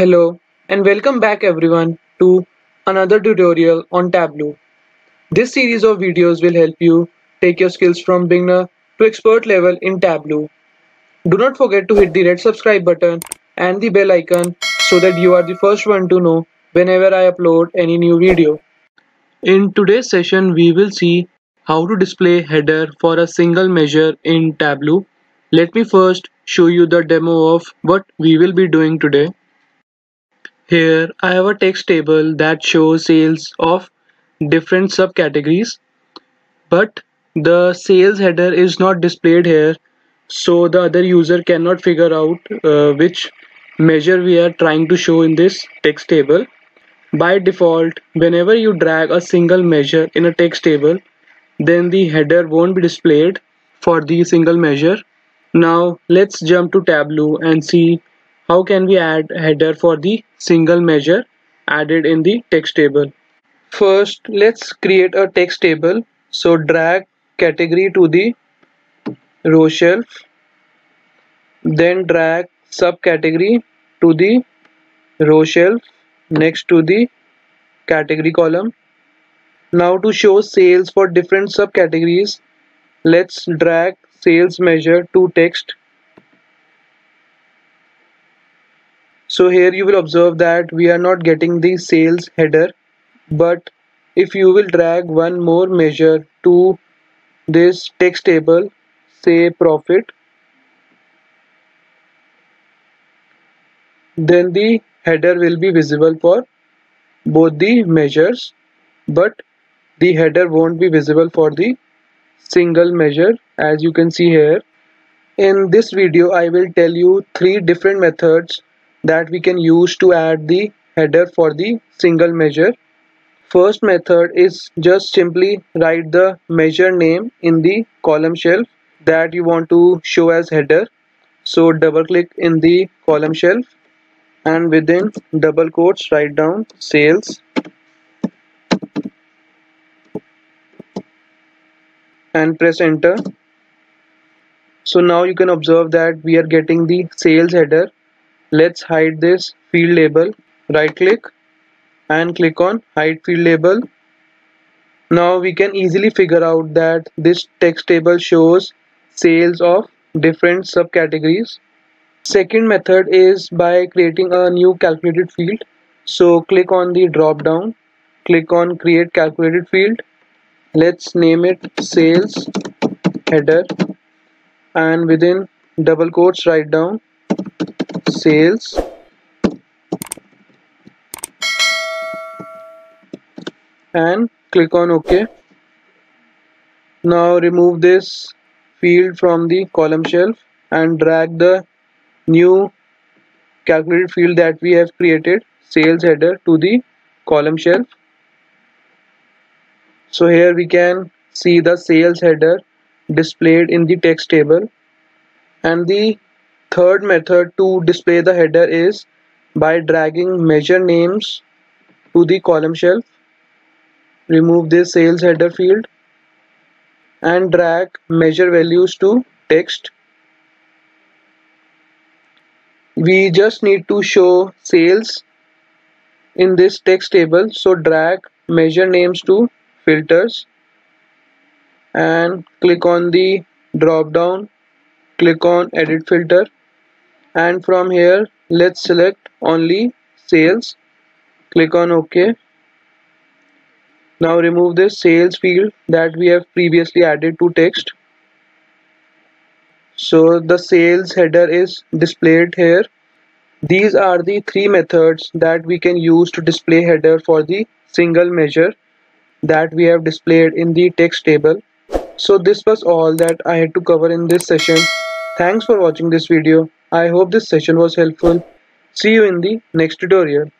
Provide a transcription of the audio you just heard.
Hello and welcome back everyone to another tutorial on Tableau. This series of videos will help you take your skills from beginner to expert level in Tableau. Do not forget to hit the red subscribe button and the bell icon so that you are the first one to know whenever I upload any new video. In today's session we will see how to display header for a single measure in Tableau. Let me first show you the demo of what we will be doing today. Here I have a text table that shows sales of different subcategories but the sales header is not displayed here so the other user cannot figure out uh, which measure we are trying to show in this text table. By default, whenever you drag a single measure in a text table, then the header won't be displayed for the single measure. Now let's jump to Tableau and see how can we add header for the single measure added in the text table. First, let's create a text table. So drag category to the row shelf. Then drag subcategory to the row shelf next to the category column. Now to show sales for different subcategories, let's drag sales measure to text so here you will observe that we are not getting the sales header but if you will drag one more measure to this text table say profit then the header will be visible for both the measures but the header won't be visible for the single measure as you can see here. In this video I will tell you three different methods that we can use to add the header for the single measure. First method is just simply write the measure name in the column shelf that you want to show as header. So double click in the column shelf and within double quotes write down sales and press enter. So now you can observe that we are getting the sales header let's hide this field label. Right click and click on hide field label. Now we can easily figure out that this text table shows sales of different subcategories. Second method is by creating a new calculated field. So click on the drop down. Click on create calculated field. Let's name it sales header. And within double quotes write down sales and click on OK. Now remove this field from the column shelf and drag the new calculated field that we have created sales header to the column shelf. So here we can see the sales header displayed in the text table and the Third method to display the header is by dragging measure names to the column shelf. Remove this sales header field and drag measure values to text. We just need to show sales in this text table so drag measure names to filters and click on the drop down click on edit filter and from here let's select only sales. Click on ok. Now remove this sales field that we have previously added to text. So the sales header is displayed here. These are the three methods that we can use to display header for the single measure that we have displayed in the text table. So this was all that I had to cover in this session. Thanks for watching this video I hope this session was helpful. See you in the next tutorial.